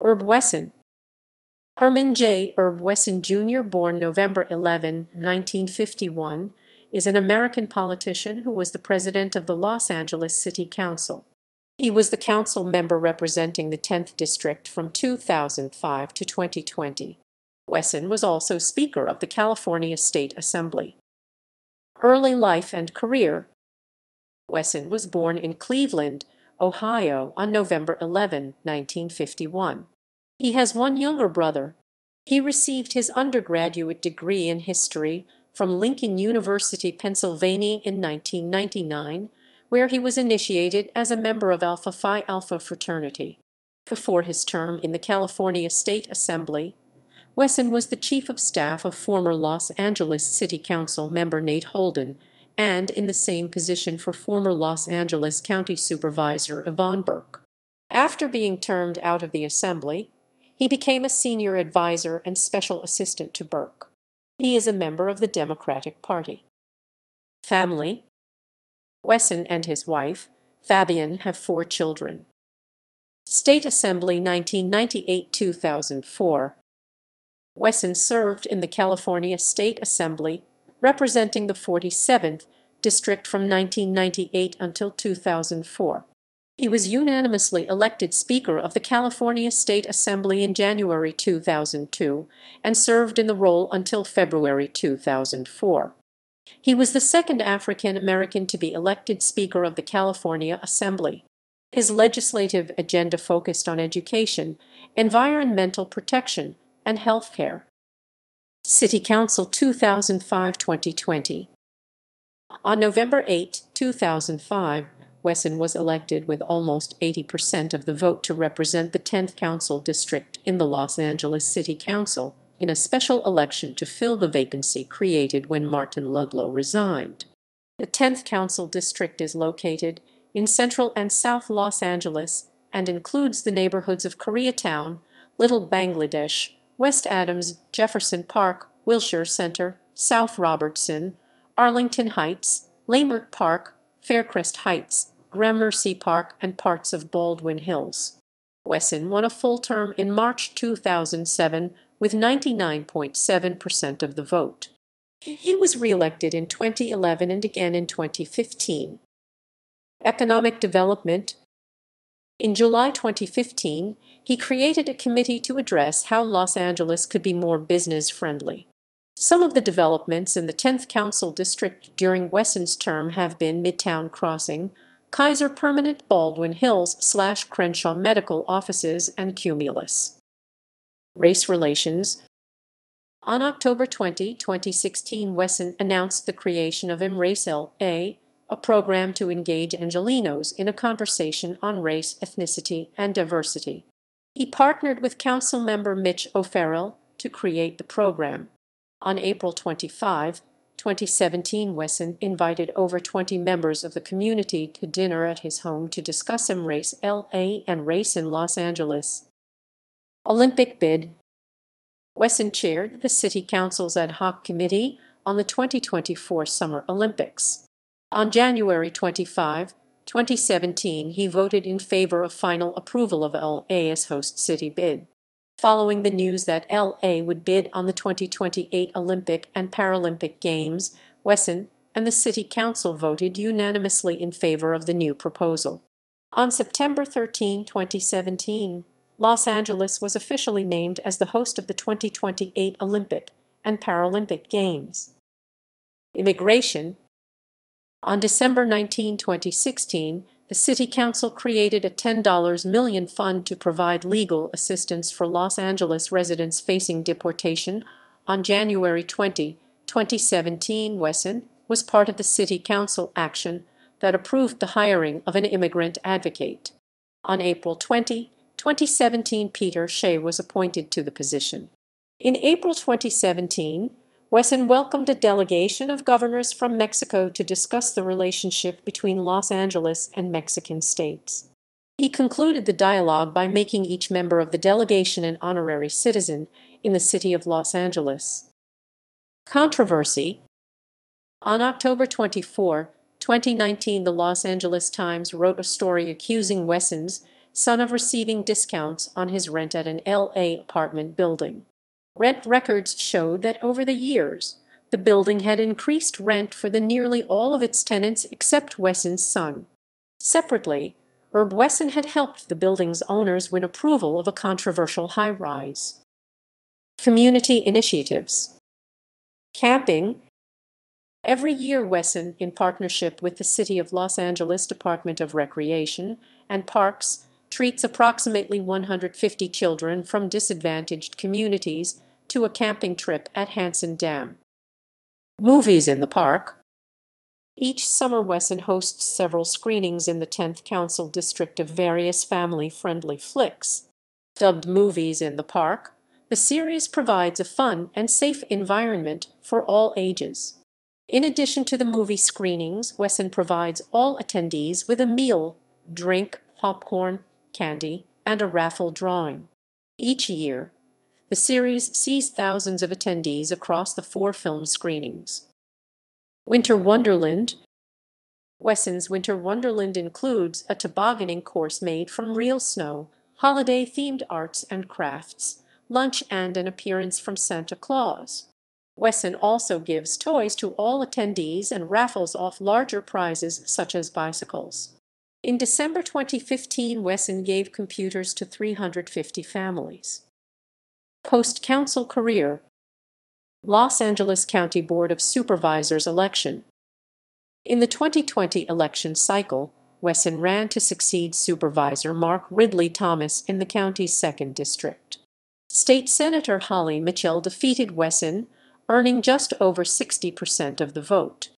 Herb Wesson Herman J. Herb Wesson, Jr., born November 11, 1951, is an American politician who was the president of the Los Angeles City Council. He was the council member representing the 10th District from 2005 to 2020. Wesson was also Speaker of the California State Assembly. Early life and career Wesson was born in Cleveland, Ohio on November 11, 1951. He has one younger brother. He received his undergraduate degree in history from Lincoln University, Pennsylvania in 1999, where he was initiated as a member of Alpha Phi Alpha fraternity. Before his term in the California State Assembly, Wesson was the chief of staff of former Los Angeles City Council member Nate Holden and in the same position for former Los Angeles County Supervisor Yvonne Burke. After being termed out of the Assembly, he became a senior advisor and special assistant to Burke. He is a member of the Democratic Party. Family Wesson and his wife, Fabian, have four children. State Assembly 1998-2004 Wesson served in the California State Assembly, representing the 47th District from 1998 until 2004. He was unanimously elected Speaker of the California State Assembly in January 2002 and served in the role until February 2004. He was the second African American to be elected Speaker of the California Assembly. His legislative agenda focused on education, environmental protection, and health care. City Council 2005-2020 On November 8, 2005, Wesson was elected with almost 80% of the vote to represent the 10th Council District in the Los Angeles City Council in a special election to fill the vacancy created when Martin Ludlow resigned. The 10th Council District is located in central and south Los Angeles and includes the neighborhoods of Koreatown, Little Bangladesh, West Adams, Jefferson Park, Wilshire Center, South Robertson, Arlington Heights, Leimert Park, Faircrest Heights, Gramercy Park, and parts of Baldwin Hills. Wesson won a full term in March 2007 with 99.7% of the vote. He was reelected in 2011 and again in 2015. Economic Development In July 2015, he created a committee to address how Los Angeles could be more business-friendly. Some of the developments in the 10th Council District during Wesson's term have been Midtown Crossing, Kaiser Permanente Baldwin Hills slash Crenshaw Medical Offices, and Cumulus. Race Relations On October 20, 2016, Wesson announced the creation of Embrace LA, a program to engage Angelenos in a conversation on race, ethnicity, and diversity. He partnered with council member Mitch O'Farrell to create the program. On April 25, 2017, Wesson invited over 20 members of the community to dinner at his home to discuss race, LA and race in Los Angeles. Olympic bid Wesson chaired the City Council's ad hoc committee on the 2024 Summer Olympics. On January 25, 2017, he voted in favor of final approval of LA as host city bid. Following the news that LA would bid on the 2028 Olympic and Paralympic Games, Wesson and the City Council voted unanimously in favor of the new proposal. On September 13, 2017, Los Angeles was officially named as the host of the 2028 Olympic and Paralympic Games. Immigration on December 19, 2016, the City Council created a $10 million fund to provide legal assistance for Los Angeles residents facing deportation. On January 20, 2017, Wesson was part of the City Council action that approved the hiring of an immigrant advocate. On April 20, 2017, Peter Shea was appointed to the position. In April 2017, Wesson welcomed a delegation of governors from Mexico to discuss the relationship between Los Angeles and Mexican states. He concluded the dialogue by making each member of the delegation an honorary citizen in the city of Los Angeles. Controversy On October 24, 2019, the Los Angeles Times wrote a story accusing Wesson's son of receiving discounts on his rent at an L.A. apartment building. Rent records showed that over the years, the building had increased rent for the nearly all of its tenants except Wesson's son. Separately, Herb Wesson had helped the building's owners win approval of a controversial high-rise. Community initiatives. Camping. Every year Wesson, in partnership with the City of Los Angeles Department of Recreation and Parks, treats approximately 150 children from disadvantaged communities to a camping trip at Hansen Dam. Movies in the park. Each summer Wesson hosts several screenings in the 10th Council District of various family-friendly flicks. Dubbed Movies in the Park, the series provides a fun and safe environment for all ages. In addition to the movie screenings, Wesson provides all attendees with a meal, drink, popcorn, candy, and a raffle drawing. Each year, the series sees thousands of attendees across the four film screenings. Winter Wonderland Wesson's Winter Wonderland includes a tobogganing course made from real snow, holiday-themed arts and crafts, lunch and an appearance from Santa Claus. Wesson also gives toys to all attendees and raffles off larger prizes such as bicycles. In December 2015 Wesson gave computers to 350 families. Post-council career Los Angeles County Board of Supervisors election In the 2020 election cycle, Wesson ran to succeed Supervisor Mark Ridley Thomas in the county's 2nd District. State Senator Holly Mitchell defeated Wesson, earning just over 60% of the vote.